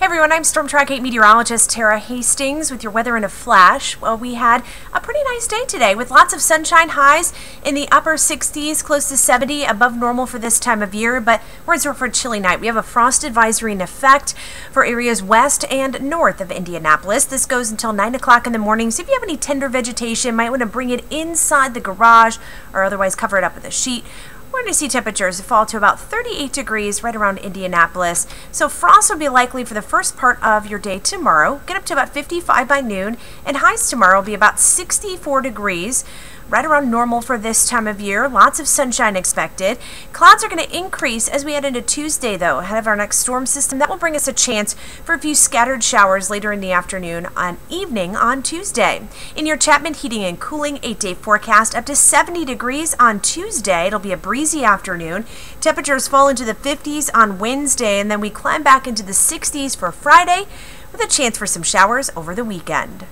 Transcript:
Hey everyone, I'm Storm Track 8 meteorologist Tara Hastings with your weather in a flash. Well, we had a pretty nice day today with lots of sunshine highs in the upper 60s, close to 70, above normal for this time of year, but we're in for a chilly night. We have a frost advisory in effect for areas west and north of Indianapolis. This goes until 9 o'clock in the morning, so if you have any tender vegetation, might want to bring it inside the garage or otherwise cover it up with a sheet. We're going to see temperatures fall to about 38 degrees right around Indianapolis. So frost will be likely for the first part of your day tomorrow. Get up to about 55 by noon, and highs tomorrow will be about 64 degrees right around normal for this time of year. Lots of sunshine expected. Clouds are going to increase as we head into Tuesday, though, ahead of our next storm system. That will bring us a chance for a few scattered showers later in the afternoon and evening on Tuesday. In your Chapman Heating and Cooling 8 day forecast, up to 70 degrees on Tuesday. It'll be a breezy afternoon. Temperatures fall into the 50s on Wednesday, and then we climb back into the 60s for Friday with a chance for some showers over the weekend.